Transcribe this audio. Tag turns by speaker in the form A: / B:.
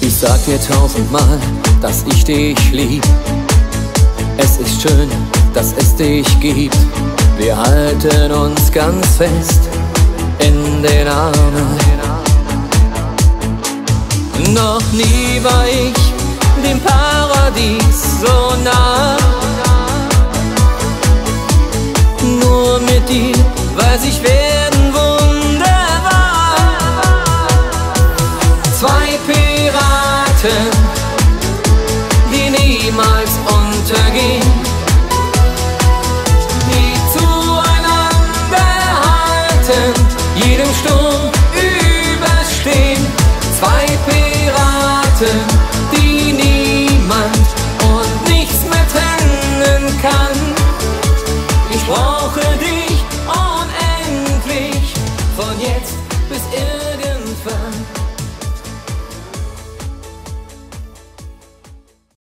A: Ich sag dir tausendmal, dass ich dich lieb. Es ist schön, dass es dich gibt. Wir halten uns ganz fest in den Armen. Noch nie war ich dem Paradies so nah. Nur mit dir weiß ich, werden wunderbar. Zwei Piraten, die niemals untergehen. die niemand und nichts mehr trennen kann. Ich brauche dich unendlich, von jetzt bis immer.